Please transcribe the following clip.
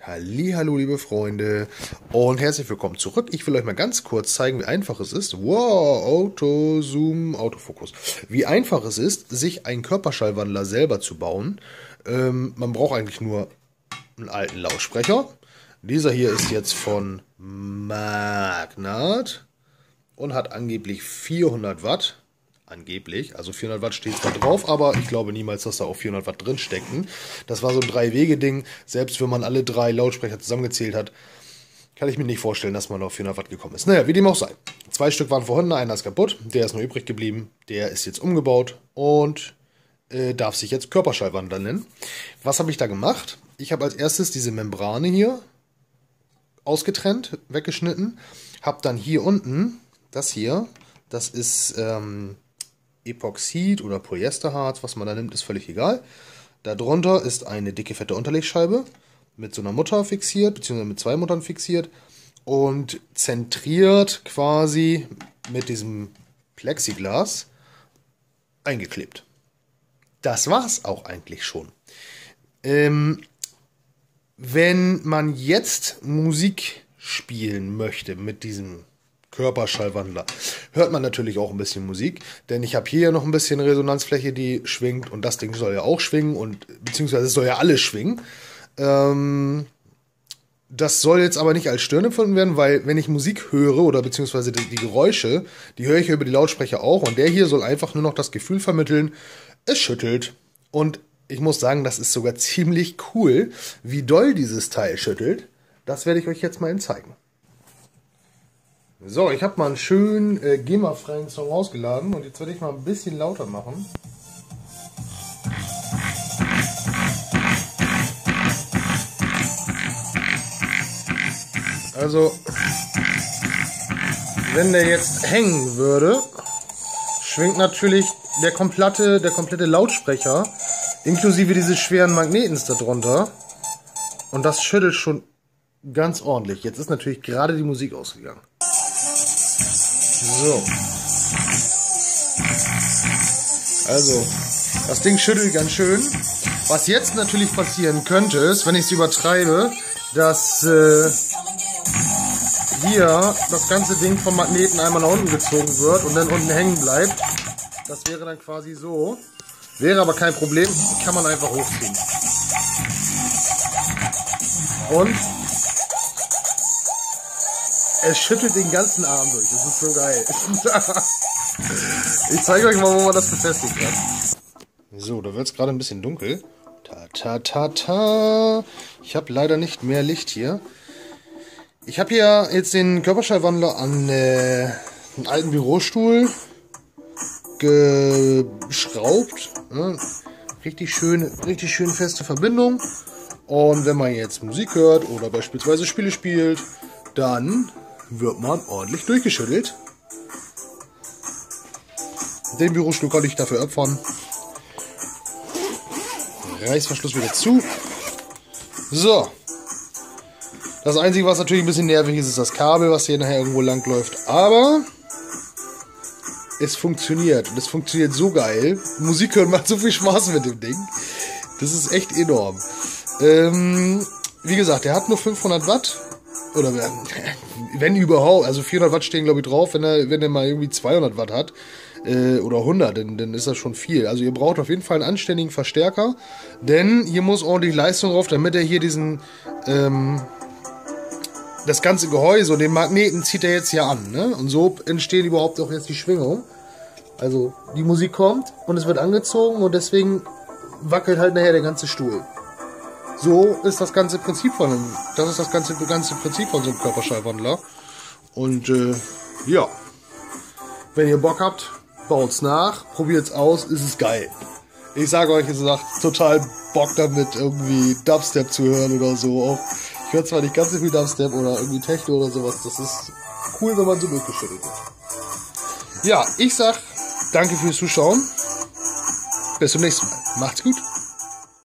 Hallo, liebe Freunde und herzlich willkommen zurück. Ich will euch mal ganz kurz zeigen, wie einfach es ist. Wow, Auto, Zoom, Autofokus. Wie einfach es ist, sich einen Körperschallwandler selber zu bauen. Ähm, man braucht eigentlich nur einen alten Lautsprecher. Dieser hier ist jetzt von Magnat und hat angeblich 400 Watt angeblich. Also 400 Watt steht zwar drauf, aber ich glaube niemals, dass da auch 400 Watt drin stecken. Das war so ein Drei-Wege-Ding. Selbst wenn man alle drei Lautsprecher zusammengezählt hat, kann ich mir nicht vorstellen, dass man auf 400 Watt gekommen ist. Naja, wie dem auch sei. Zwei Stück waren vorhanden, einer ist kaputt, der ist nur übrig geblieben. Der ist jetzt umgebaut und äh, darf sich jetzt Körperschallwandler nennen. Was habe ich da gemacht? Ich habe als erstes diese Membrane hier ausgetrennt, weggeschnitten. Habe dann hier unten, das hier, das ist ähm, Epoxid oder Polyesterharz, was man da nimmt, ist völlig egal. Darunter ist eine dicke, fette Unterlegscheibe mit so einer Mutter fixiert, beziehungsweise mit zwei Muttern fixiert und zentriert quasi mit diesem Plexiglas eingeklebt. Das war's auch eigentlich schon. Ähm, wenn man jetzt Musik spielen möchte mit diesem Körperschallwandler. Hört man natürlich auch ein bisschen Musik, denn ich habe hier ja noch ein bisschen Resonanzfläche, die schwingt und das Ding soll ja auch schwingen und beziehungsweise es soll ja alles schwingen. Ähm, das soll jetzt aber nicht als Stören empfunden werden, weil wenn ich Musik höre oder beziehungsweise die, die Geräusche, die höre ich über die Lautsprecher auch und der hier soll einfach nur noch das Gefühl vermitteln, es schüttelt. Und ich muss sagen, das ist sogar ziemlich cool, wie doll dieses Teil schüttelt. Das werde ich euch jetzt mal zeigen. So, ich habe mal einen schönen äh, GEMA-freien Song ausgeladen und jetzt werde ich mal ein bisschen lauter machen. Also, wenn der jetzt hängen würde, schwingt natürlich der komplette, der komplette Lautsprecher, inklusive dieses schweren Magnetens darunter. Und das schüttelt schon ganz ordentlich. Jetzt ist natürlich gerade die Musik ausgegangen. So. Also, das Ding schüttelt ganz schön. Was jetzt natürlich passieren könnte, ist, wenn ich es übertreibe, dass äh, hier das ganze Ding vom Magneten einmal nach unten gezogen wird und dann unten hängen bleibt. Das wäre dann quasi so. Wäre aber kein Problem, kann man einfach hochziehen. Und es schüttelt den ganzen Arm durch. Das ist so geil. ich zeige euch mal, wo man das befestigt hat. So, da wird es gerade ein bisschen dunkel. Ta ta ta ta. Ich habe leider nicht mehr Licht hier. Ich habe hier jetzt den Körperschallwandler an äh, einen alten Bürostuhl geschraubt. Ne? Richtig schön, richtig schön feste Verbindung. Und wenn man jetzt Musik hört oder beispielsweise Spiele spielt, dann wird man ordentlich durchgeschüttelt. Den Bürostuhl konnte ich dafür opfern. Reißverschluss wieder zu. So. Das Einzige, was natürlich ein bisschen nervig ist, ist das Kabel, was hier nachher irgendwo lang läuft. Aber es funktioniert. Und es funktioniert so geil. Musik hören macht so viel Spaß mit dem Ding. Das ist echt enorm. Ähm, wie gesagt, der hat nur 500 Watt. Oder wenn überhaupt, also 400 Watt stehen glaube ich drauf, wenn er, wenn er mal irgendwie 200 Watt hat äh, oder 100, dann, dann ist das schon viel. Also ihr braucht auf jeden Fall einen anständigen Verstärker, denn hier muss ordentlich Leistung drauf, damit er hier diesen, ähm, das ganze Gehäuse und den Magneten zieht er jetzt hier an. Ne? Und so entsteht überhaupt auch jetzt die Schwingung. Also die Musik kommt und es wird angezogen und deswegen wackelt halt nachher der ganze Stuhl. So ist das ganze Prinzip von einem, das ist das ganze, ganze Prinzip von so einem Körperschallwandler. Und äh, ja, wenn ihr Bock habt, baut's nach, probiert's aus, ist es geil. Ich sage euch, es sagt total Bock damit, irgendwie Dubstep zu hören oder so. Ich höre zwar nicht ganz so viel Dubstep oder irgendwie Techno oder sowas, das ist cool, wenn man so durchgeschüttelt wird. Ja, ich sag danke fürs Zuschauen. Bis zum nächsten Mal. Macht's gut.